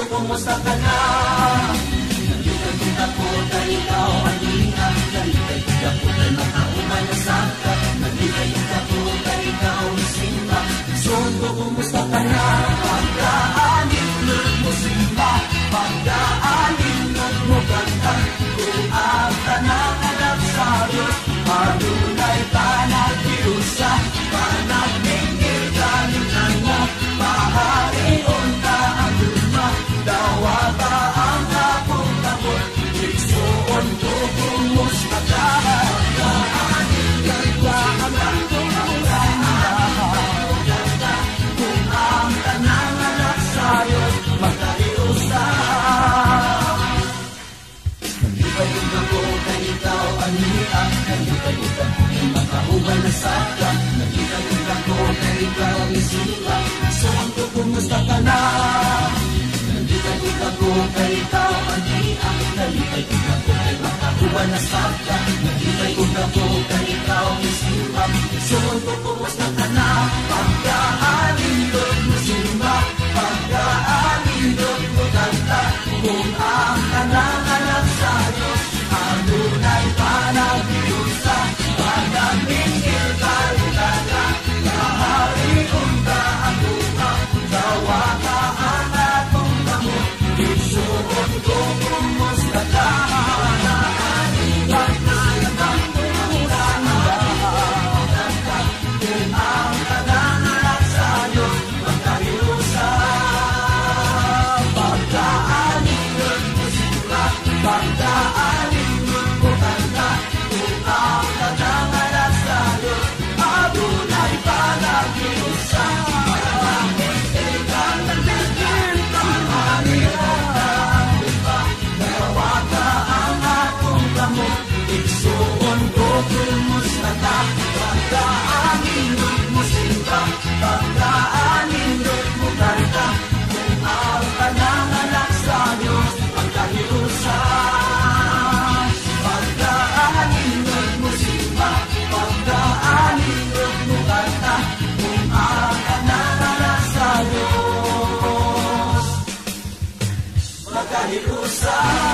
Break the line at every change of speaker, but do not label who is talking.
Ko, kumusta ka na? Nandito ko, kay ikaw, alina. Nandito kita ko, kay makaumay na saka. Nandito kita ko, kay ikaw, simba. Suon ko, kumusta ka na? ang kalita-lita Yung na. Sakla Nakita-kita ko na ikaw ang isula Sa mundo kumusta na Nakita-kita ko na ikaw ang iiyak ko ay mga na sakla Nakita-kita ko na ikaw ang isula Sa mundo kumusta ka na. Pagkaanindot mo simba Pagkaanindot mo kanta Kung ako usar.